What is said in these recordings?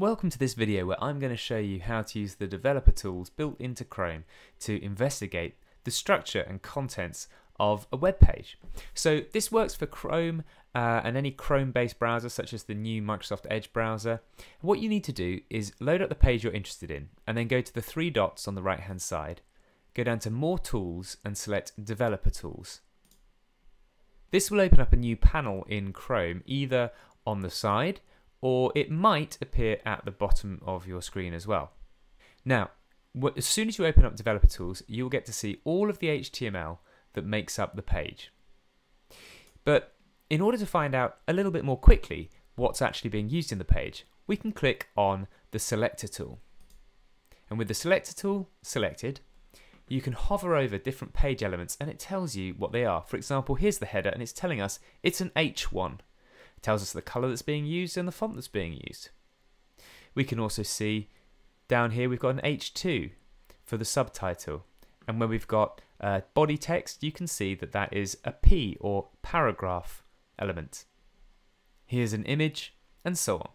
Welcome to this video where I'm going to show you how to use the developer tools built into Chrome to investigate the structure and contents of a web page. So this works for Chrome uh, and any Chrome-based browser such as the new Microsoft Edge browser. What you need to do is load up the page you're interested in and then go to the three dots on the right hand side, go down to More Tools and select Developer Tools. This will open up a new panel in Chrome either on the side or it might appear at the bottom of your screen as well. Now, as soon as you open up Developer Tools, you'll get to see all of the HTML that makes up the page. But in order to find out a little bit more quickly what's actually being used in the page, we can click on the Selector tool. And with the Selector tool selected, you can hover over different page elements and it tells you what they are. For example, here's the header and it's telling us it's an H1. It tells us the color that's being used and the font that's being used. We can also see down here we've got an H2 for the subtitle. And when we've got uh, body text, you can see that that is a P or paragraph element. Here's an image and so on.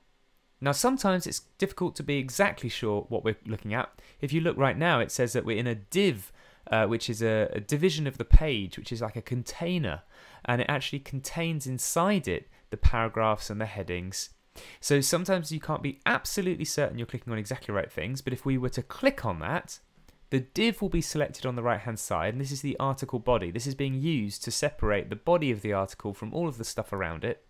Now sometimes it's difficult to be exactly sure what we're looking at. If you look right now, it says that we're in a div, uh, which is a, a division of the page, which is like a container, and it actually contains inside it the paragraphs and the headings. So sometimes you can't be absolutely certain you're clicking on exactly right things, but if we were to click on that, the div will be selected on the right hand side, and this is the article body. This is being used to separate the body of the article from all of the stuff around it.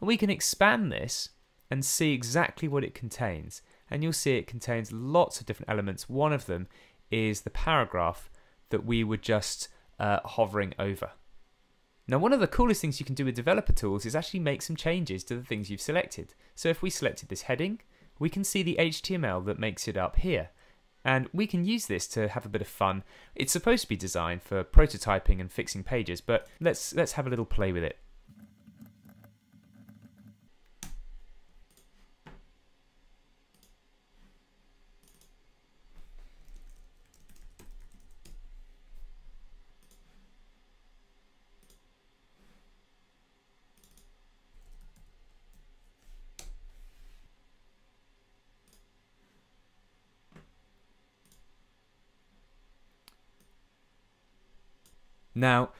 And we can expand this and see exactly what it contains. And you'll see it contains lots of different elements. One of them is the paragraph that we were just uh, hovering over. Now one of the coolest things you can do with developer tools is actually make some changes to the things you've selected. So if we selected this heading, we can see the HTML that makes it up here. And we can use this to have a bit of fun. It's supposed to be designed for prototyping and fixing pages, but let's let's have a little play with it. Now,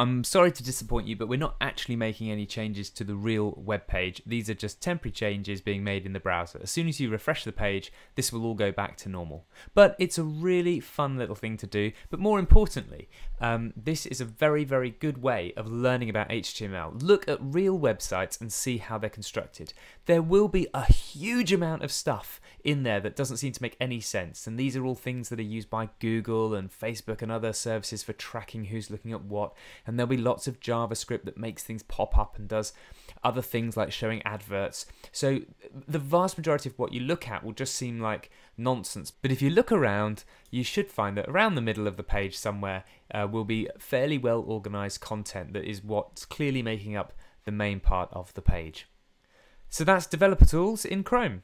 I'm sorry to disappoint you, but we're not actually making any changes to the real web page. These are just temporary changes being made in the browser. As soon as you refresh the page, this will all go back to normal. But it's a really fun little thing to do. But more importantly, um, this is a very, very good way of learning about HTML. Look at real websites and see how they're constructed. There will be a huge amount of stuff in there that doesn't seem to make any sense. And these are all things that are used by Google and Facebook and other services for tracking who's looking at what and there'll be lots of JavaScript that makes things pop up and does other things like showing adverts. So the vast majority of what you look at will just seem like nonsense. But if you look around, you should find that around the middle of the page somewhere uh, will be fairly well organized content that is what's clearly making up the main part of the page. So that's developer tools in Chrome.